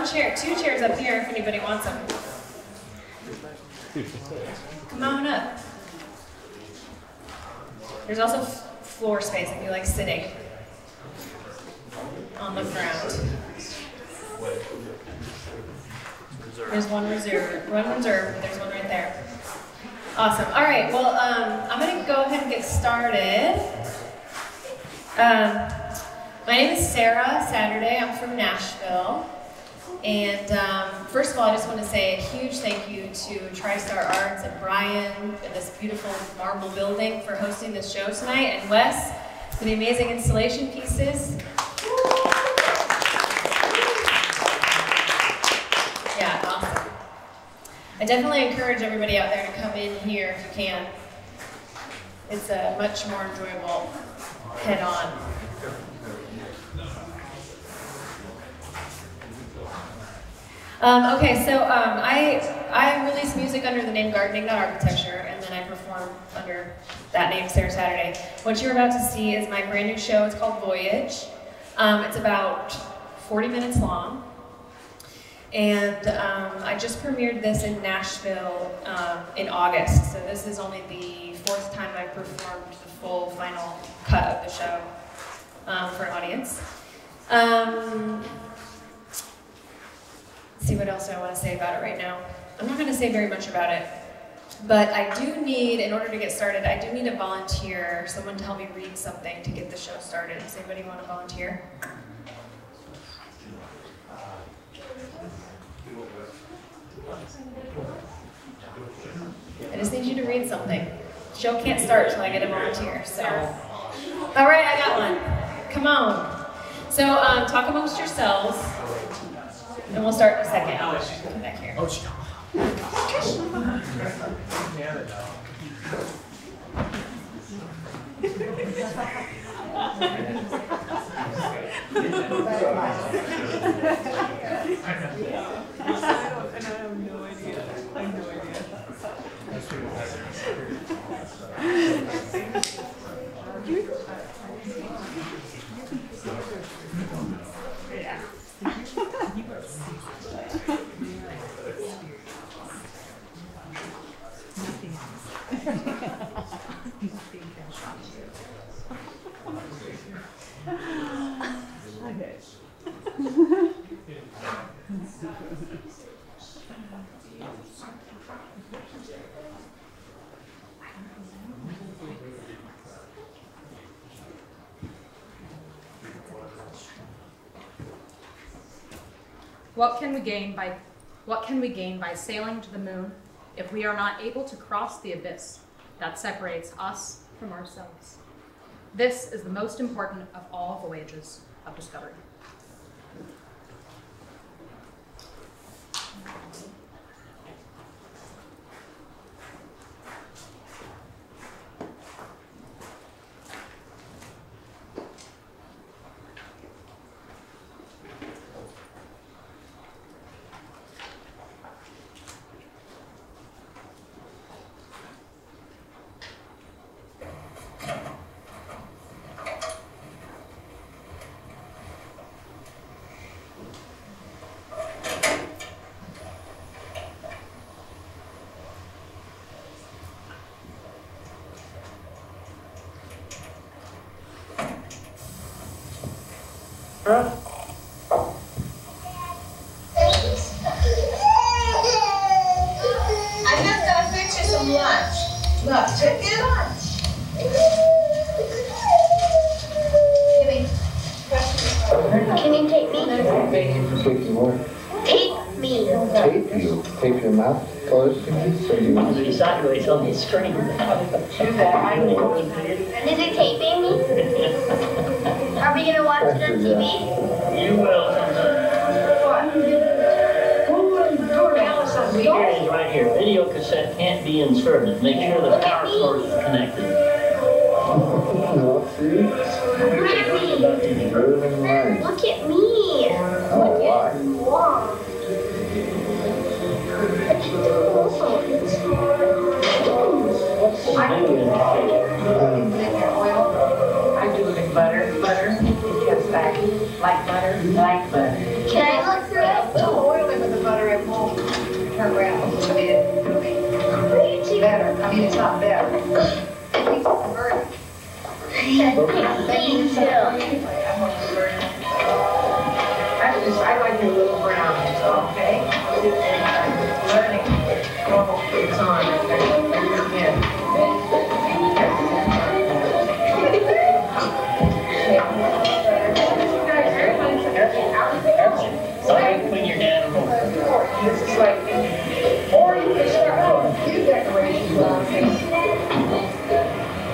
one chair, two chairs up here if anybody wants them. Come on up. There's also floor space if you like sitting on the ground. There's one reserve, one reserve, there's one right there. Awesome. All right. Well, um, I'm going to go ahead and get started. Um, my name is Sarah Saturday. I'm from Nashville. And um, first of all, I just want to say a huge thank you to TriStar Arts and Brian and this beautiful marble building for hosting this show tonight, and Wes for the amazing installation pieces. Yeah, awesome. I definitely encourage everybody out there to come in here if you can. It's a much more enjoyable head Um, okay, so um, I I release music under the name Gardening Not Architecture, and then I perform under that name Sarah Saturday. What you're about to see is my brand new show. It's called Voyage. Um, it's about 40 minutes long, and um, I just premiered this in Nashville um, in August. So this is only the fourth time I've performed the full final cut of the show um, for an audience. See what else I want to say about it right now. I'm not going to say very much about it, but I do need, in order to get started, I do need a volunteer, someone to help me read something to get the show started. Does anybody want to volunteer? I just need you to read something. Show can't start until I get a volunteer, so. All right, I got one. Come on. So um, talk amongst yourselves. And we'll start in a second. Oh, Come back here. And I have no idea. I have no idea. What can we gain by what can we gain by sailing to the moon if we are not able to cross the abyss that separates us from ourselves? This is the most important of all voyages of discovery. Look, take your lunch. Can you take Take you what? Take me. Tape you. Tape your mouth close to me so you won't. There's sideways on the screen. Is it taping me? Are we gonna watch it on TV? You will. Here it is right here. Video cassette can't be inserted. Make sure the power source is connected. No, see? Look at me. Moving line. Look at me. Oh, why? Wow. I do it in butter, butter, just like, like butter, like Me too. I just, I like a little brown, okay? Learning, normal kids on, when you're down home. This is like, or you can start a few decorations on it.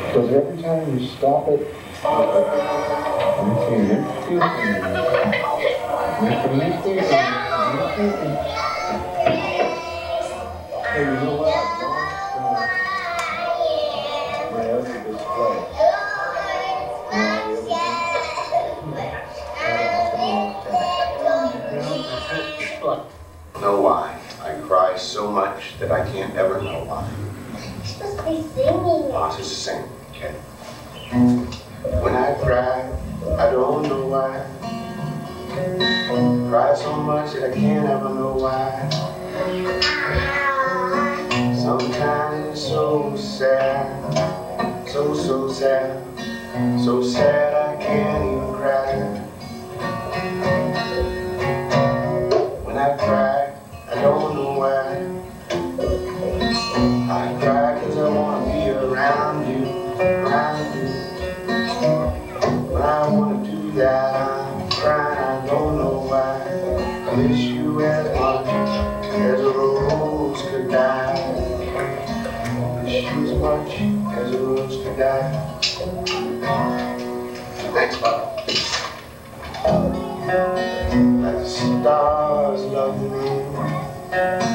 Because every time you stop it. Hey, you I don't know why. I miss you as much as a rose could die. I Miss you as much as a rose could die. Thanks, Bob. Like the stars love the moon.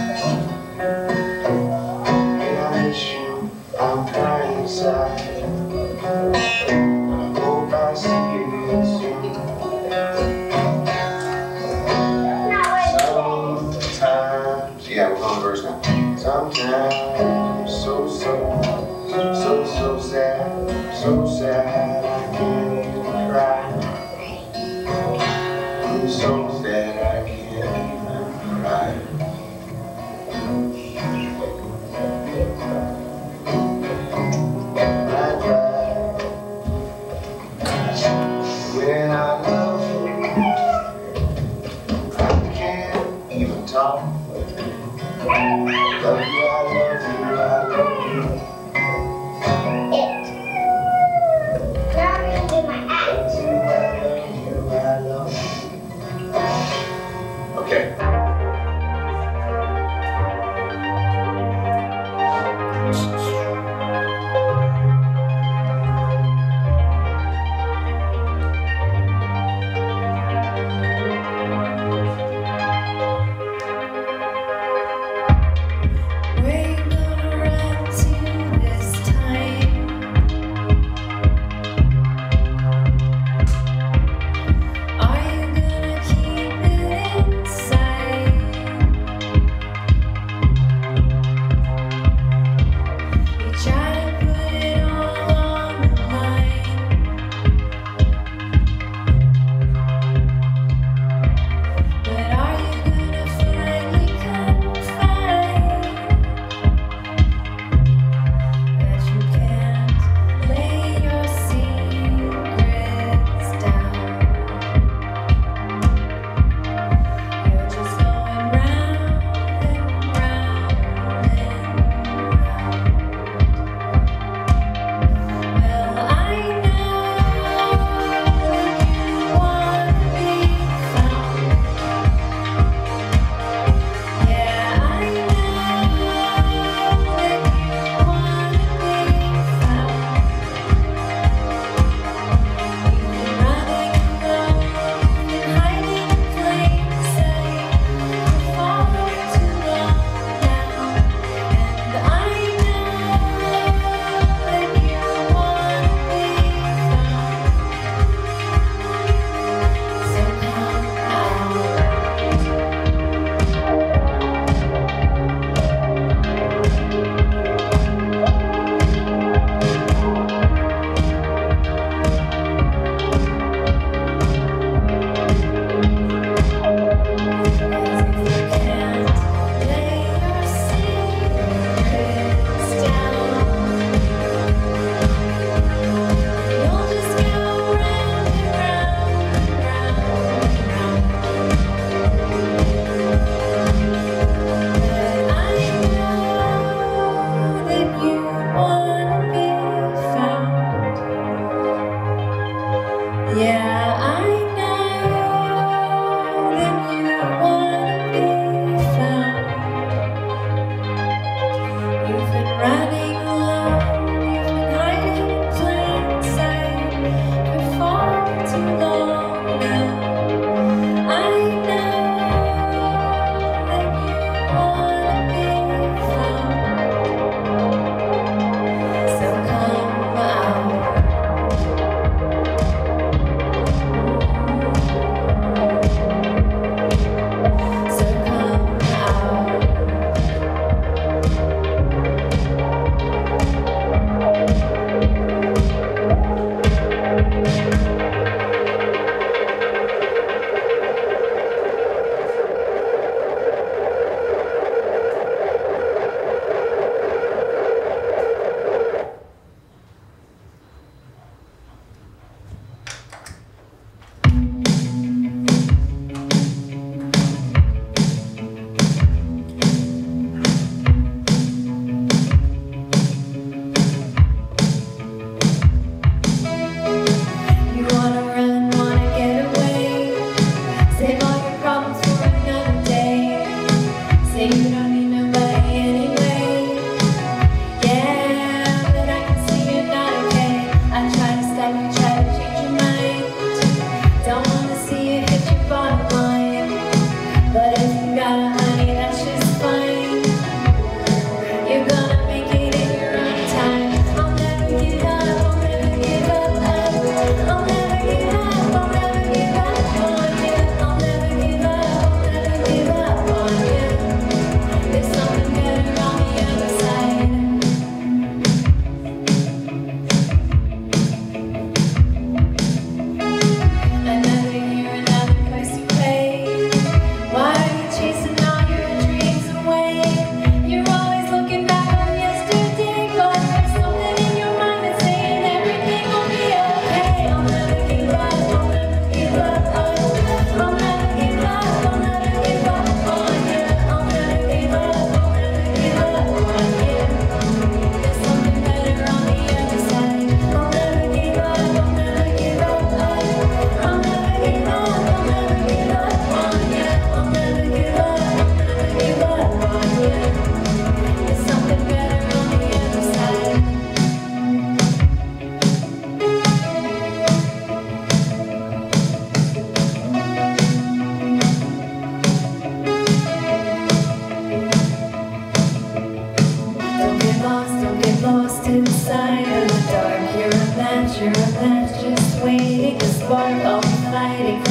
Be fighting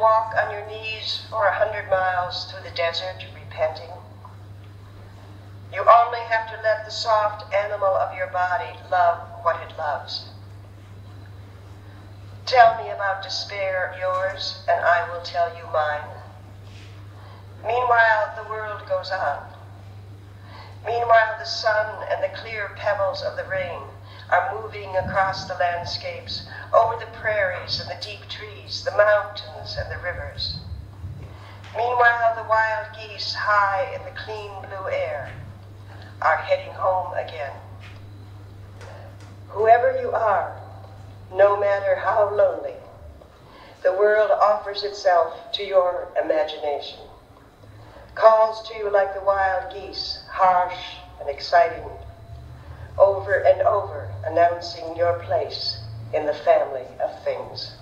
walk on your knees for a hundred miles through the desert repenting. You only have to let the soft animal of your body love what it loves. Tell me about despair, yours, and I will tell you mine. Meanwhile, the world goes on. Meanwhile, the sun and the clear pebbles of the rain are moving across the landscapes, over the prairies and the deep trees, the mountains and the rivers. Meanwhile, the wild geese high in the clean blue air are heading home again. Whoever you are, no matter how lonely, the world offers itself to your imagination, calls to you like the wild geese, harsh and exciting, over and over announcing your place in the family of things.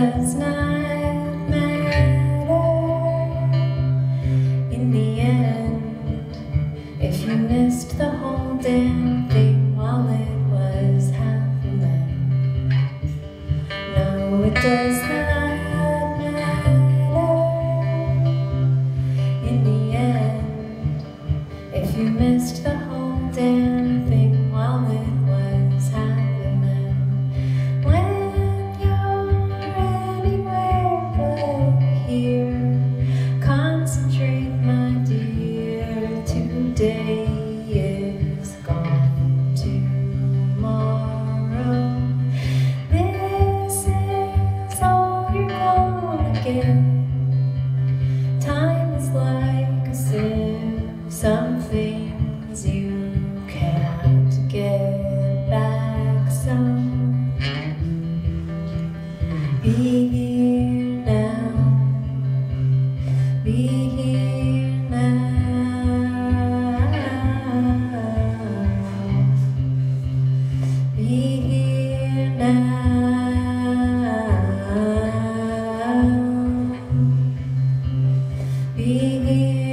Does not here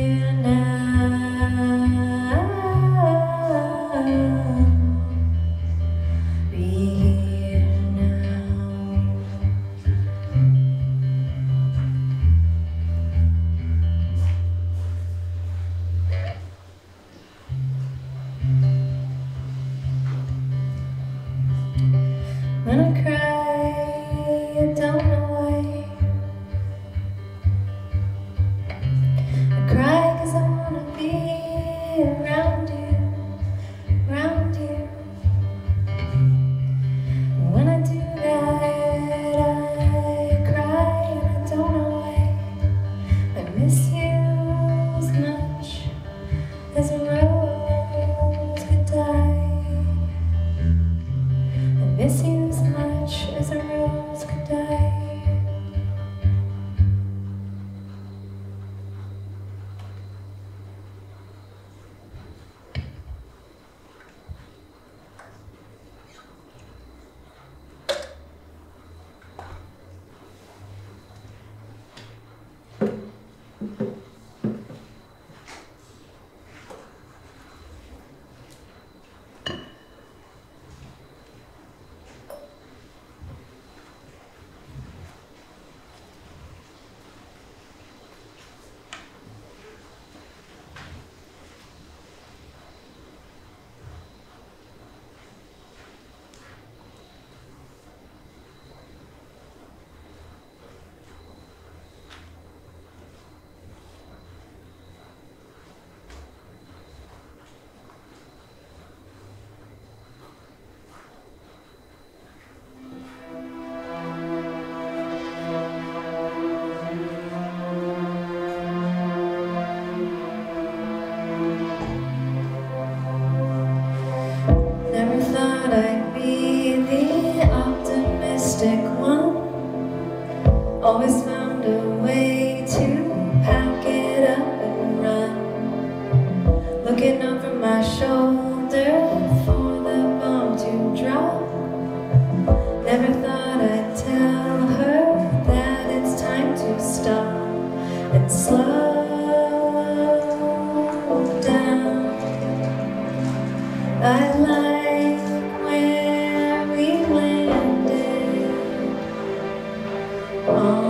Honestly,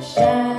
all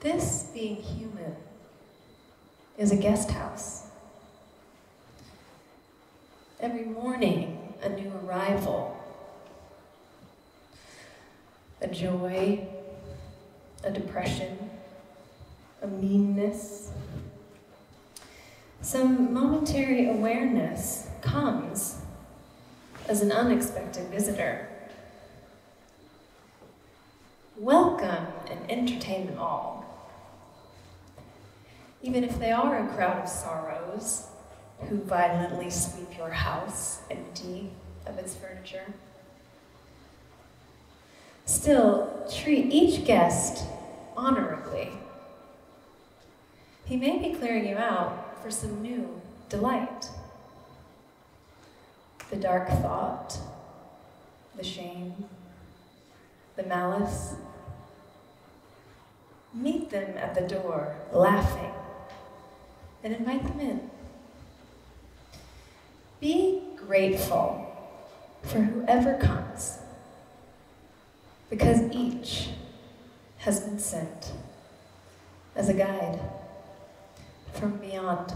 This, being human, is a guest house. Every morning, a new arrival. A joy, a depression, a meanness. Some momentary awareness comes as an unexpected visitor. Welcome and entertain them all. Even if they are a crowd of sorrows who violently sweep your house empty of its furniture. Still, treat each guest honorably. He may be clearing you out for some new delight. The dark thought, the shame, the malice. Meet them at the door, laughing, and invite them in. Be grateful for whoever comes, because each has been sent as a guide from beyond.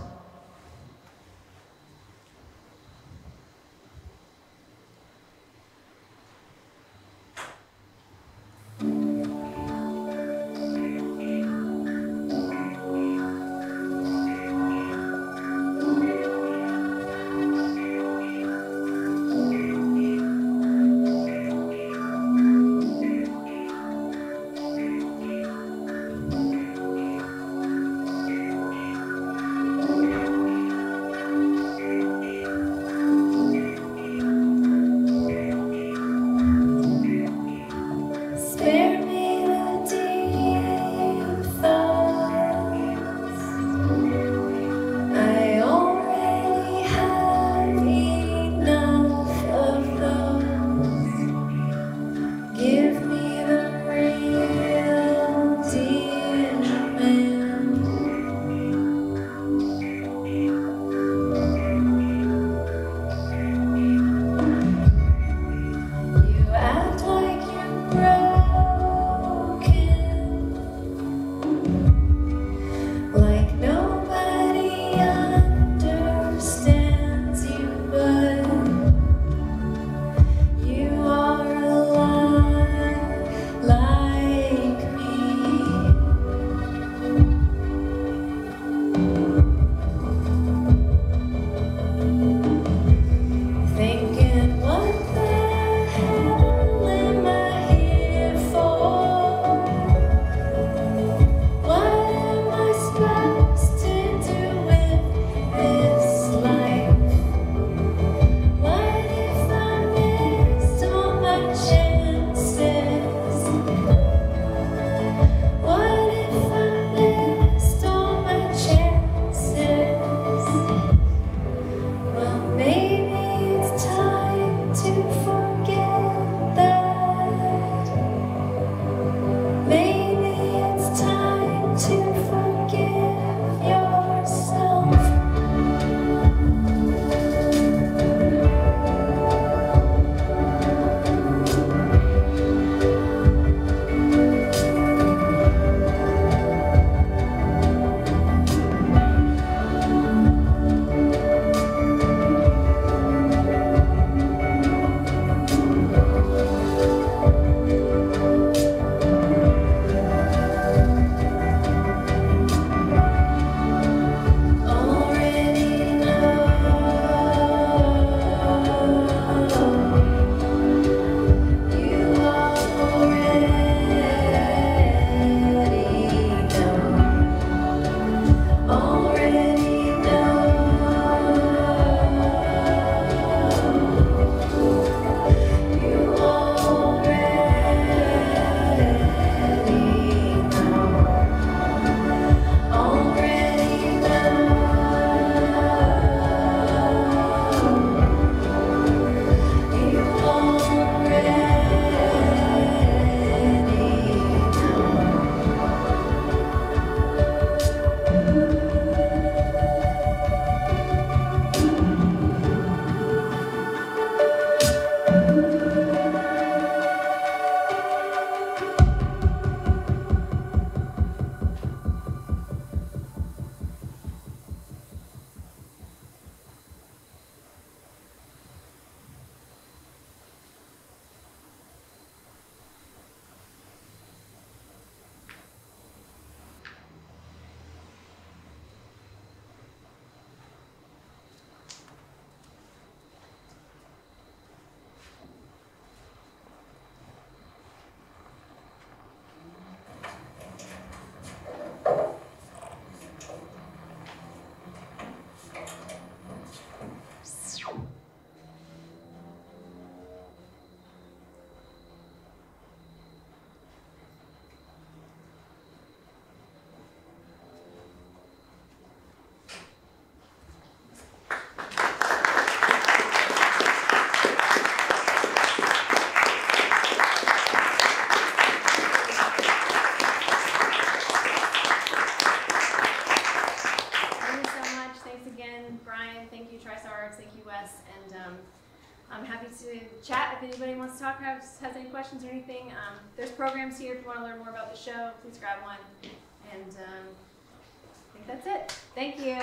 To chat if anybody wants to talk, has, has any questions or anything. Um, there's programs here if you want to learn more about the show. Please grab one. And um, I think that's it. Thank you.